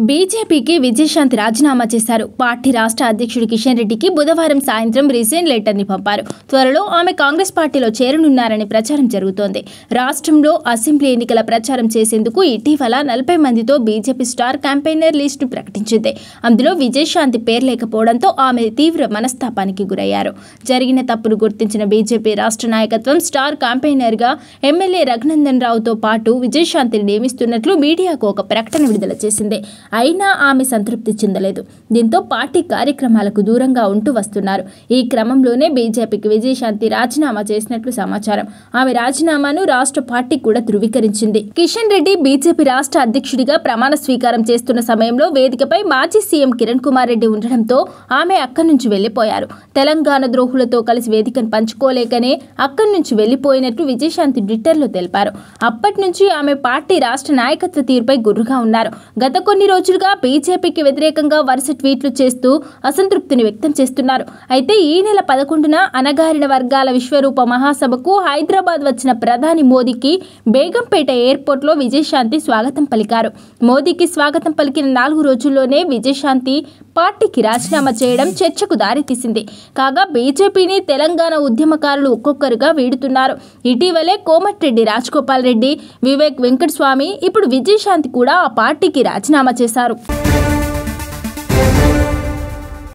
బీజేపీకి విజయశాంతి రాజీనామా చేశారు. పార్టీ రాష్ట్ర అధ్యక్షుడు కిషన్ రెడ్డికి బుధవారం సాయంత్రం రిజైన్ లెటర్ని పంపారు. త్వరలో ఆమె కాంగ్రెస్ పార్టీలో చేరనున్నారని ప్రచారం జరుగుతోంది. రాష్ట్రంలో అసెంబ్లీ ఎన్నికల ప్రచారం చేసేందుకు ఇటీవల నలభై మందితో బీజేపీ స్టార్ క్యాంపెయినర్ లిస్టు ప్రకటించింది. అందులో విజయశాంతి పేరు లేకపోవడంతో ఆమె తీవ్ర మనస్తాపానికి గురయ్యారు. జరిగిన తప్పును గుర్తించిన బీజేపీ రాష్ట్ర నాయకత్వం స్టార్ క్యాంపెయినర్గా ఎమ్మెల్యే రఘునందన్ రావుతో పాటు విజయశాంతిని నియమిస్తున్నట్లు మీడియాకు ఒక ప్రకటన విడుదల చేసింది. అయినా ఆమె సంతృప్తి చెందలేదు. దీంతో పార్టీ కార్యక్రమాలకు దూరంగా ఉంటూ వస్తున్నారు. ఈ క్రమంలోనే బీజేపీకి విజయశాంతి రాజీనామా చేసినట్లు సమాచారం. ఆమె రాజీనామాను రాష్ట్ర పార్టీ కూడా ధృవీకరించింది. కిషన్ రెడ్డి బీజేపీ రాష్ట్ర అధ్యక్షుడిగా ప్రమాణ స్వీకారం చేస్తున్న సమయంలో వేదికపై మాజీ సీఎం కిరణ్ కుమార్ రెడ్డి ఉండడంతో ఆమె అక్కడి నుంచి వెళ్ళిపోయారు తెలంగాణ ద్రోహులతో కలిసి వేదికను పంచుకోలేకనే అక్కడి నుంచి వెళ్ళిపోయినట్లు విజయశాంతి ట్విట్టర్లో తెలిపారు. అప్పటి నుంచి ఆమె పార్టీ రాష్ట్ర నాయకత్వ తీరుపై గుర్రుగా ఉన్నారు. గత కొన్ని రోజులుగా బీజేపీకి వ్యతిరేకంగా వరుస ట్వీట్లు చేస్తూ అసంతృప్తిని వ్యక్తం చేస్తున్నారు. అయితే ఈ నెల పదకొండున అనగారిన వర్గాల విశ్వరూప మహాసభకు హైదరాబాద్ వచ్చిన ప్రధాని మోదీకి బేగంపేట ఎయిర్పోర్ట్లో విజయశాంతి స్వాగతం పలికారు. మోదీకి స్వాగతం పలికిన నాలుగు రోజుల్లోనే విజయశాంతి పార్టీకి రాజీనామా చేయడం చర్చకు దారితీసింది. కాగా బీజేపీని తెలంగాణ ఉద్యమకారులు ఒక్కొక్కరుగా వీడుతున్నారు. ఇటీవలే కోమటిరెడ్డి రాజగోపాల్ రెడ్డి వివేక్ వెంకటస్వామి ఇప్పుడు విజయశాంతి కూడా ఆ పార్టీకి రాజీనామా చేశారు.